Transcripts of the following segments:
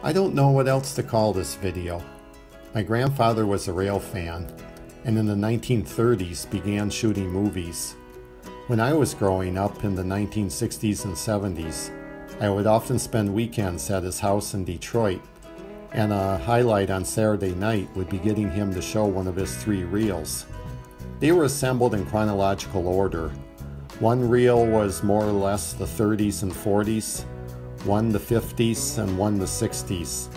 I don't know what else to call this video. My grandfather was a rail fan, and in the 1930s began shooting movies. When I was growing up in the 1960s and 70s, I would often spend weekends at his house in Detroit, and a highlight on Saturday night would be getting him to show one of his three reels. They were assembled in chronological order. One reel was more or less the 30s and 40s, one the 50s, and one the 60s.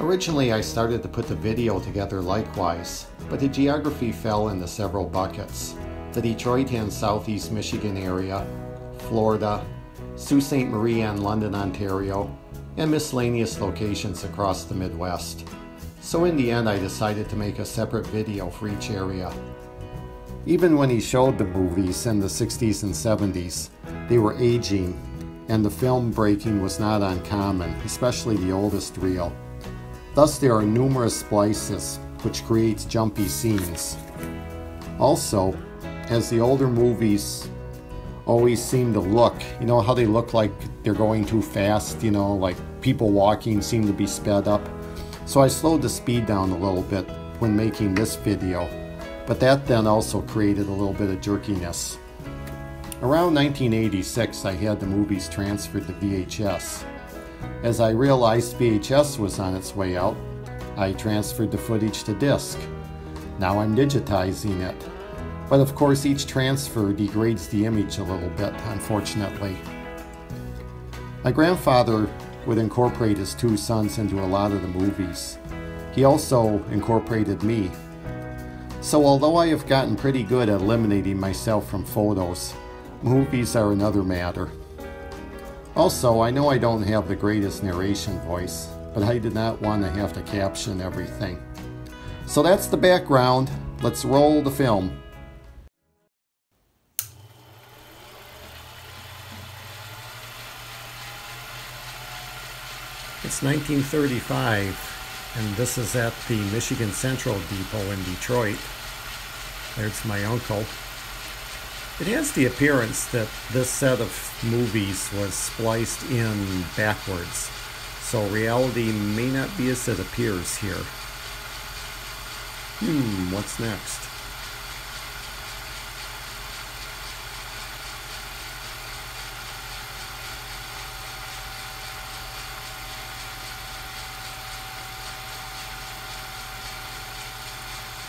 Originally, I started to put the video together likewise, but the geography fell into several buckets. The Detroit and Southeast Michigan area, Florida, Sault Ste. Marie and London, Ontario, and miscellaneous locations across the Midwest. So in the end, I decided to make a separate video for each area. Even when he showed the movies in the 60s and 70s, they were aging and the film breaking was not uncommon, especially the oldest reel. Thus there are numerous splices, which creates jumpy scenes. Also, as the older movies always seem to look, you know how they look like they're going too fast, you know, like people walking seem to be sped up. So I slowed the speed down a little bit when making this video, but that then also created a little bit of jerkiness. Around 1986, I had the movies transferred to VHS. As I realized VHS was on its way out, I transferred the footage to disc. Now I'm digitizing it. But of course, each transfer degrades the image a little bit, unfortunately. My grandfather would incorporate his two sons into a lot of the movies. He also incorporated me. So although I have gotten pretty good at eliminating myself from photos, Movies are another matter. Also, I know I don't have the greatest narration voice, but I did not want to have to caption everything. So that's the background. Let's roll the film. It's 1935, and this is at the Michigan Central Depot in Detroit. There's my uncle. It has the appearance that this set of movies was spliced in backwards, so reality may not be as it appears here. Hmm, what's next?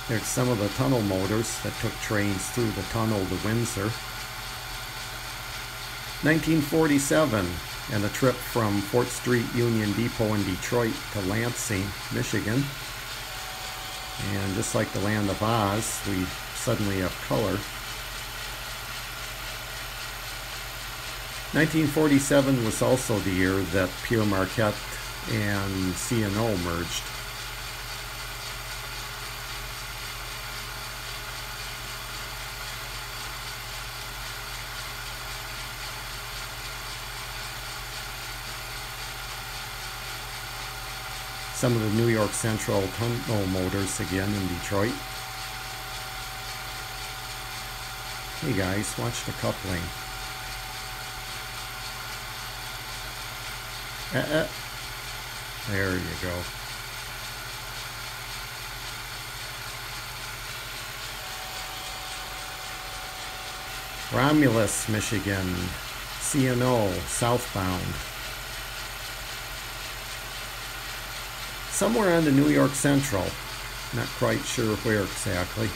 There's some of the tunnel motors that took trains through the tunnel to Windsor. 1947 and a trip from Fort Street Union Depot in Detroit to Lansing, Michigan. And just like the Land of Oz, we suddenly have color. 1947 was also the year that Pere Marquette and C&O merged. Some of the New York Central tunnel motors again in Detroit. Hey guys, watch the coupling. Uh, uh. There you go. Romulus, Michigan, C&O, southbound. Somewhere on the New York Central. Not quite sure where exactly.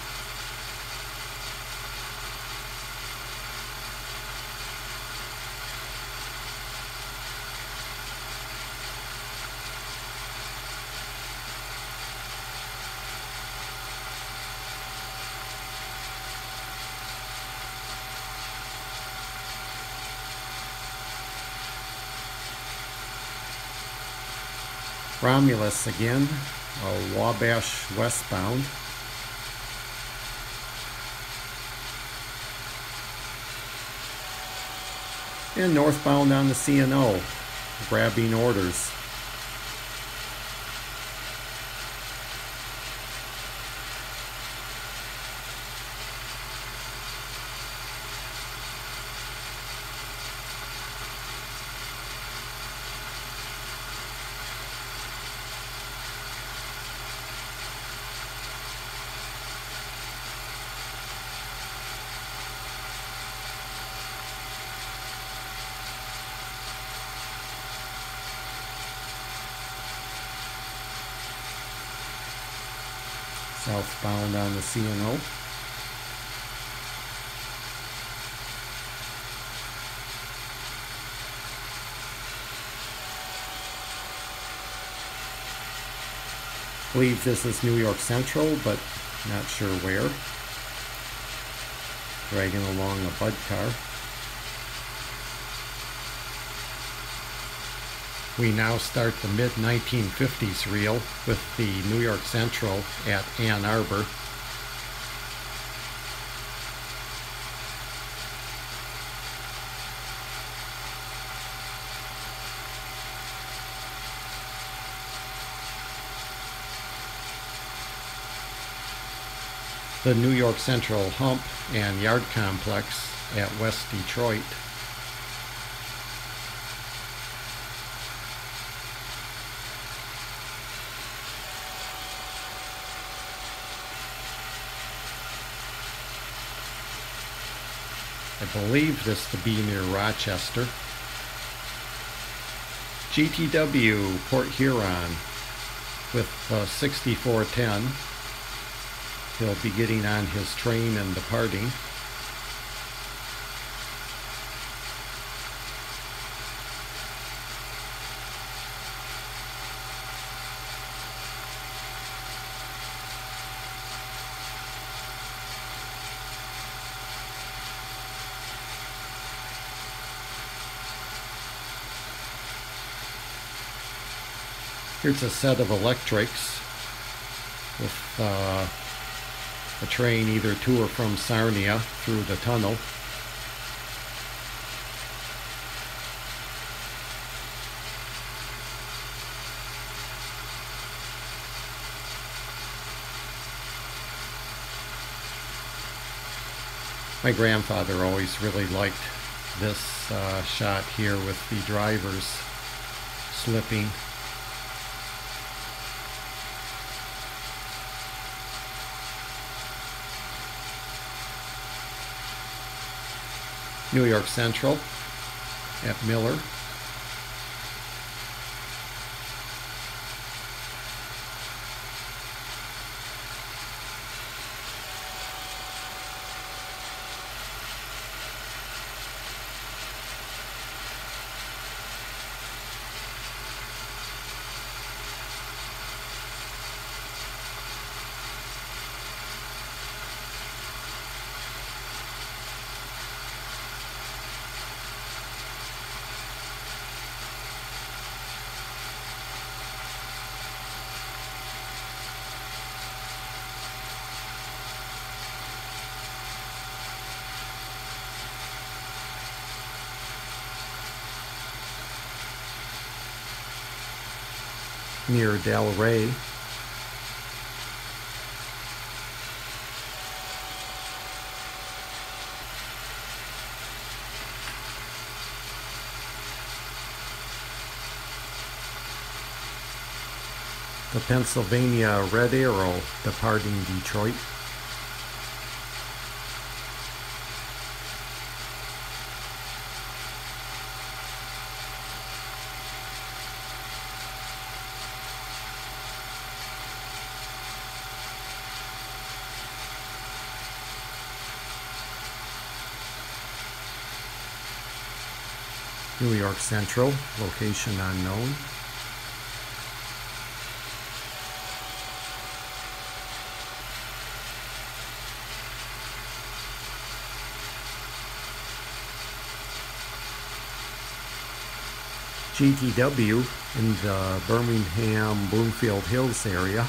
Romulus again, a Wabash westbound. And northbound on the C&O, grabbing orders. Southbound on the C&O. believe this is New York Central, but not sure where. Dragging along a Budd car. We now start the mid-1950s reel with the New York Central at Ann Arbor. the New York Central Hump and Yard Complex at West Detroit. I believe this to be near Rochester. GTW Port Huron with uh, 6410 He'll be getting on his train and departing. Here's a set of electrics with uh, a train either to or from Sarnia through the tunnel. My grandfather always really liked this uh, shot here with the drivers slipping New York Central at Miller. Near Delray. The Pennsylvania Red Arrow departing Detroit. New York Central, location unknown. GTW in the Birmingham Bloomfield Hills area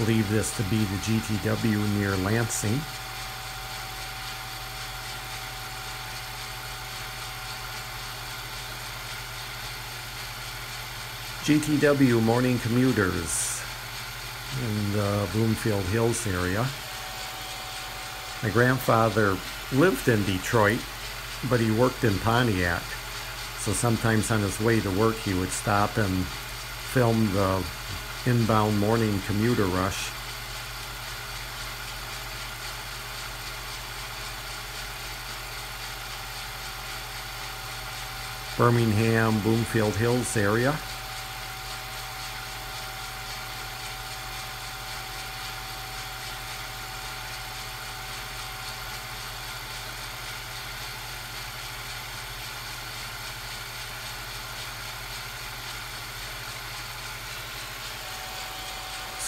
believe this to be the GTW near Lansing. GTW morning commuters in the Bloomfield Hills area. My grandfather lived in Detroit, but he worked in Pontiac. So sometimes on his way to work, he would stop and film the inbound morning commuter rush. Birmingham, Bloomfield Hills area.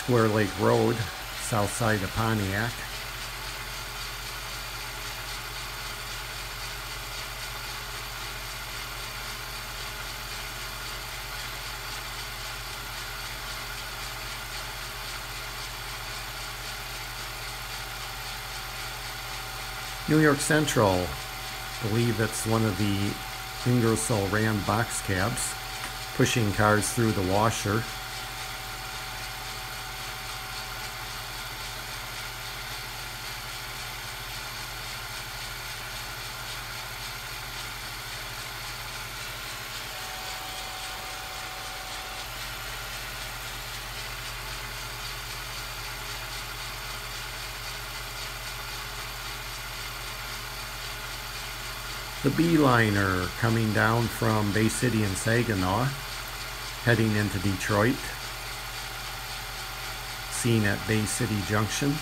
Square Lake Road, south side of Pontiac. New York Central, believe it's one of the Ingersoll Rand box cabs, pushing cars through the washer. The Beeliner coming down from Bay City and Saginaw, heading into Detroit, seen at Bay City Junction.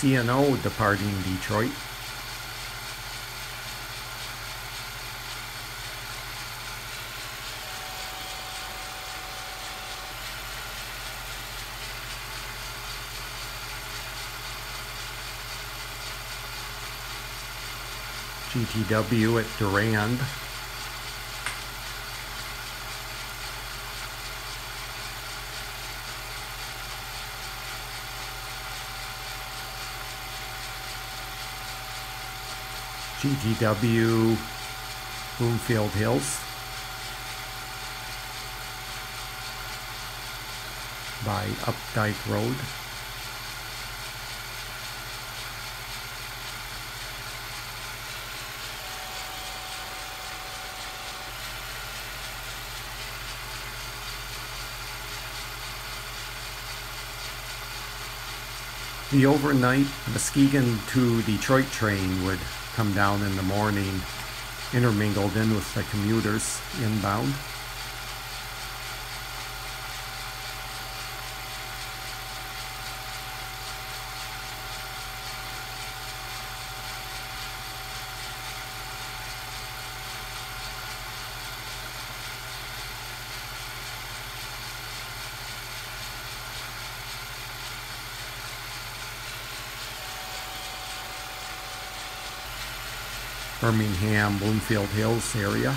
C&O departing Detroit. GTW at Durand. GTW Bloomfield Hills by Opdyke Road. The overnight Muskegon to Detroit train would come down in the morning, intermingled in with the commuters inbound. Birmingham, Bloomfield Hills area.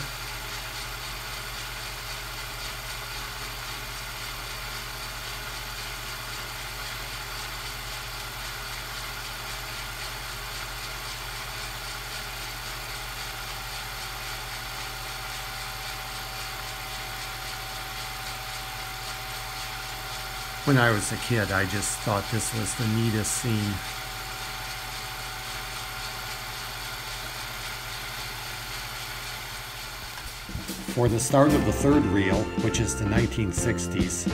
When I was a kid, I just thought this was the neatest scene. For the start of the third reel, which is the 1960s,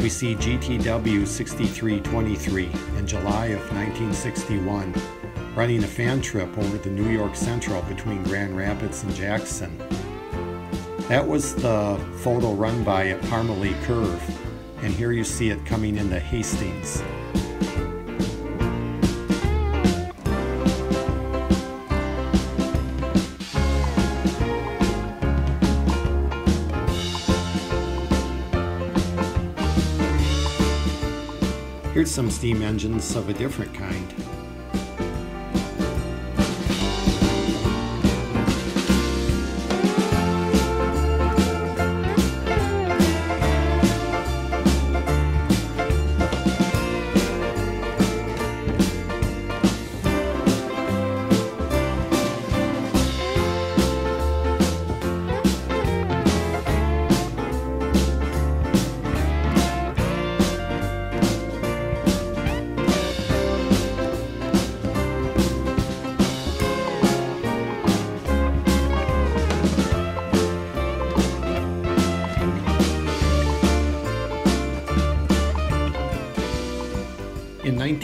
we see GTW 6323 in July of 1961 running a fan trip over the New York Central between Grand Rapids and Jackson. That was the photo run by at Parmelee Curve, and here you see it coming into Hastings. Here's some steam engines of a different kind.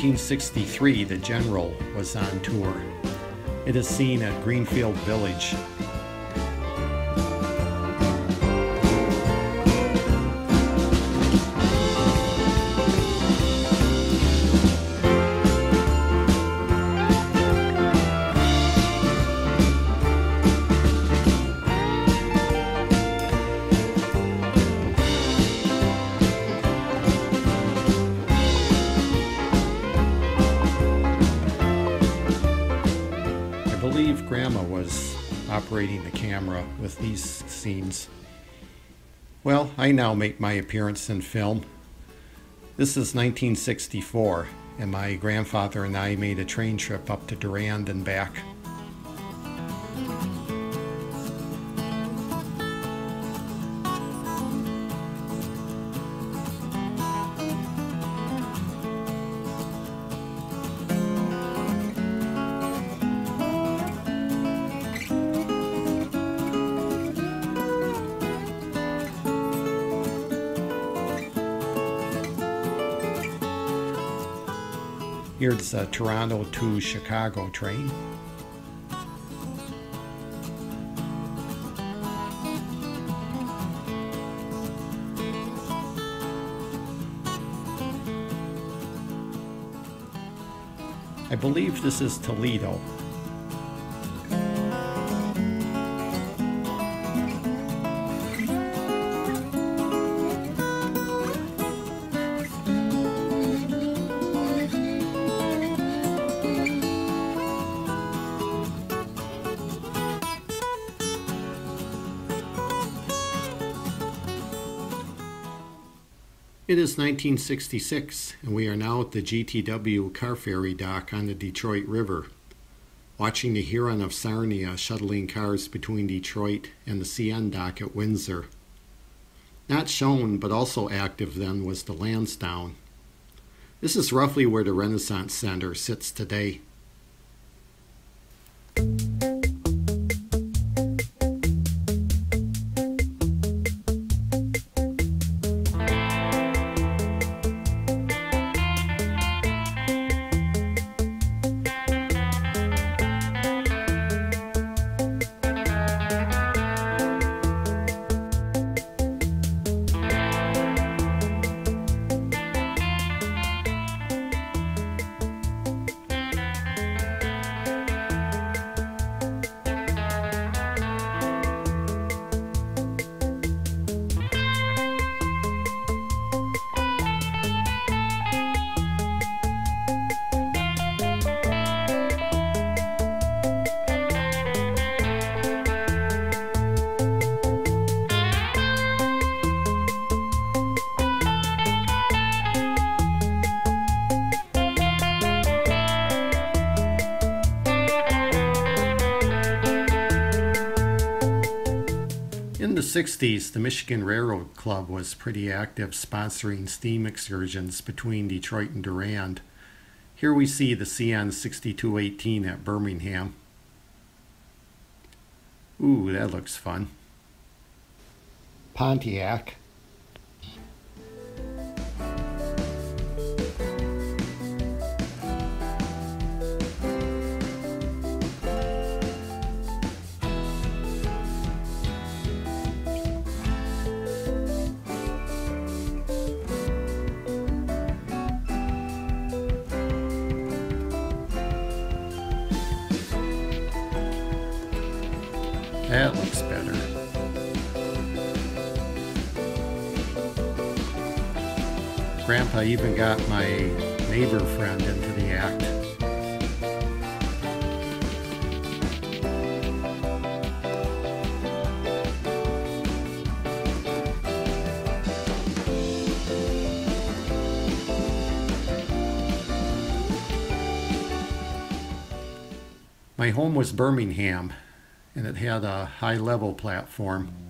1963, the General was on tour. It is seen at Greenfield Village operating the camera with these scenes. Well, I now make my appearance in film. This is 1964, and my grandfather and I made a train trip up to Durand and back. Here's the Toronto to Chicago train. I believe this is Toledo. It is 1966, and we are now at the GTW car ferry dock on the Detroit River, watching the Huron of Sarnia shuttling cars between Detroit and the CN dock at Windsor. Not shown, but also active then, was the Lansdowne. This is roughly where the Renaissance Center sits today. 60s, the Michigan Railroad Club was pretty active sponsoring steam excursions between Detroit and Durand. Here we see the CN 6218 at Birmingham. Ooh, that looks fun. Pontiac. Grandpa even got my neighbor friend into the act. My home was Birmingham, and it had a high level platform.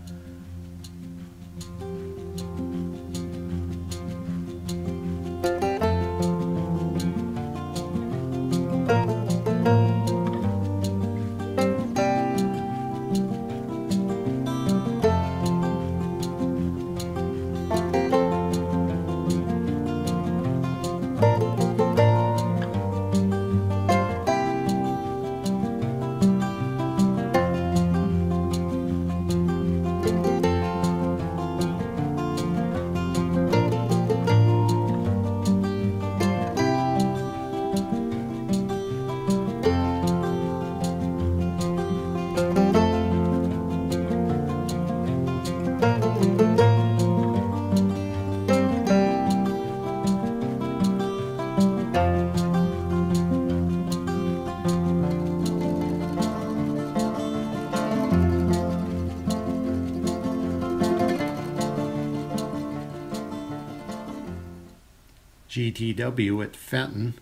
GTW at Fenton.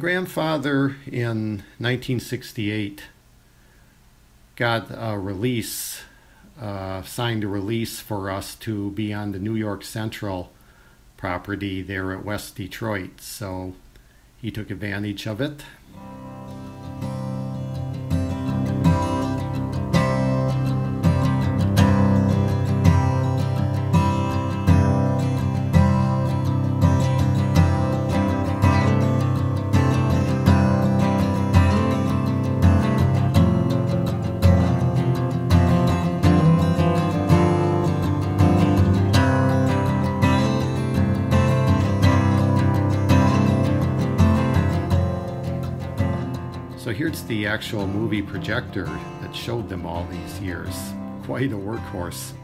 Grandfather in 1968 got a release, uh, signed a release for us to be on the New York Central property there at West Detroit. So he took advantage of it. Here's the actual movie projector that showed them all these years. Quite a workhorse.